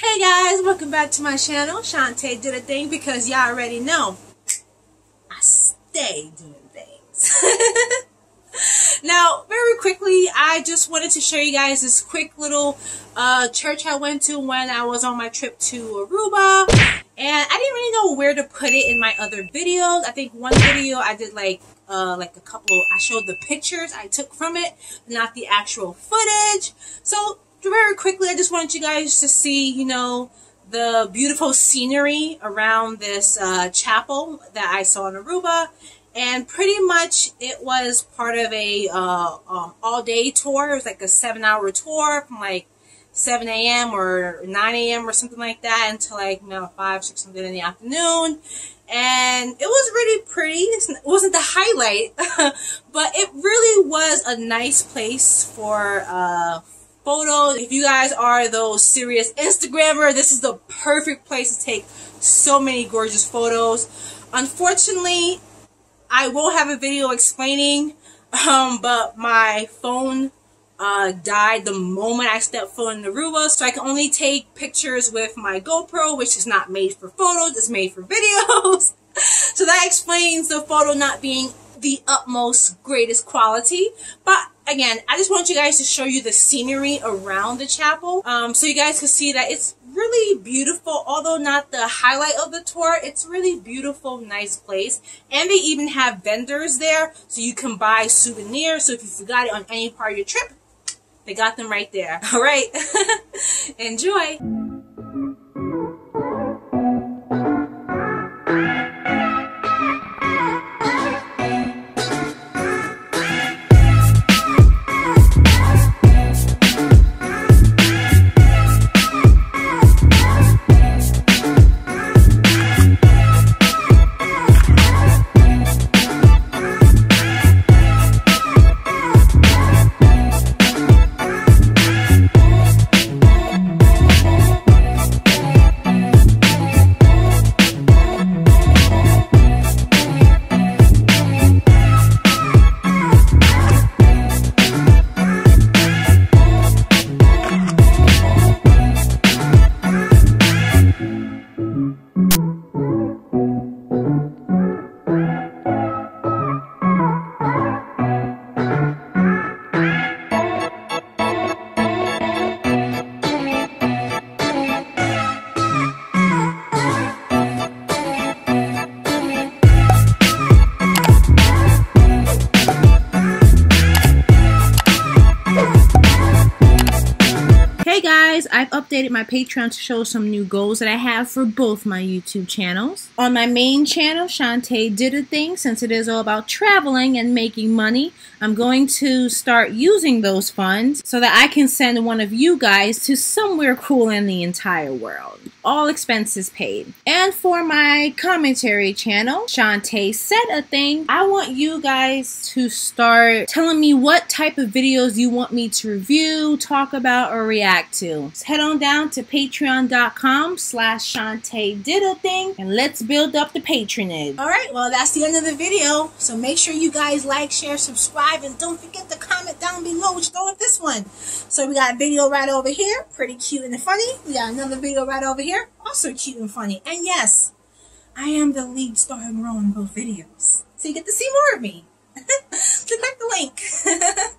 Hey guys, welcome back to my channel. Shanté did a thing because y'all already know I stay doing things. now, very quickly, I just wanted to show you guys this quick little uh, church I went to when I was on my trip to Aruba. And I didn't really know where to put it in my other videos. I think one video I did like uh, like a couple, I showed the pictures I took from it, not the actual footage. So very quickly, I just wanted you guys to see, you know, the beautiful scenery around this uh, chapel that I saw in Aruba. And pretty much it was part of a uh, um, all-day tour. It was like a seven-hour tour from like 7 a.m. or 9 a.m. or something like that until like you know, 5, 6 something in the afternoon. And it was really pretty. It wasn't the highlight, but it really was a nice place for uh, If you guys are those serious Instagrammer, this is the perfect place to take so many gorgeous photos. Unfortunately, I will have a video explaining, um, but my phone uh, died the moment I stepped foot in Aruba, so I can only take pictures with my GoPro, which is not made for photos, it's made for videos. so that explains the photo not being the utmost greatest quality, but again, I just want you guys to show you the scenery around the chapel um, so you guys can see that it's really beautiful, although not the highlight of the tour. It's really beautiful, nice place. And they even have vendors there so you can buy souvenirs. So if you forgot it on any part of your trip, they got them right there. All right. Enjoy. Guys, I've updated my Patreon to show some new goals that I have for both my YouTube channels. On my main channel, Shanté did a thing since it is all about traveling and making money. I'm going to start using those funds so that I can send one of you guys to somewhere cool in the entire world. All expenses paid. And for my commentary channel, Shanté said a thing. I want you guys to start telling me what type of videos you want me to review, talk about, or react to. Head on down to patreon.com slash Shanté did a thing and let's build up the patronage. Alright, well that's the end of the video. So make sure you guys like, share, subscribe subscribe, and don't forget to comment down below what you thought of this one. So we got a video right over here, pretty cute and funny. We got another video right over here, also cute and funny. And yes, I am the lead star and role in both videos. So you get to see more of me. Click the link.